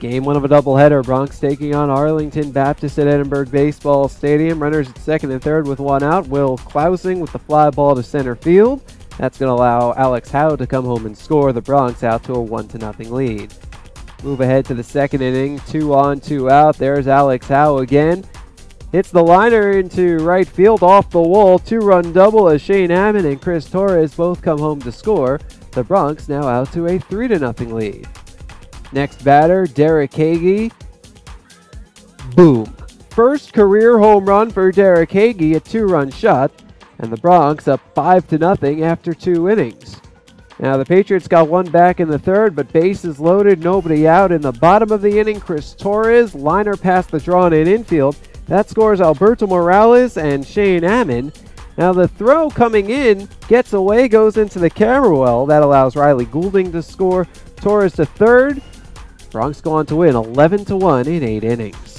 Game one of a doubleheader. Broncs taking on Arlington Baptist at Edinburg Baseball Stadium. Runners at second and third with one out. Will Klausing with the fly ball to center field. That's going to allow Alex Howe to come home and score the Broncs out to a 1 to nothing lead. Move ahead to the second inning. Two on, two out. There's Alex Howe again. Hits the liner into right field off the wall. Two run double as Shane Ammon and Chris Torres both come home to score. The Broncs now out to a 3 to nothing lead. Next batter, Derek Hagy. Boom. First career home run for Derek Hagy, a two-run shot, and the Broncs up 5 to nothing after two innings. Now the Patriots got one back in the third, but bases loaded, nobody out. In the bottom of the inning, Chris Torres, liner past the drawn-in infield. That scores Alberto Morales and Shane Ammon. Now the throw coming in gets away, goes into the camera well. That allows Riley Goulding to score. Torres to third, Broncs go on to win 11 to 1 in 8 innings.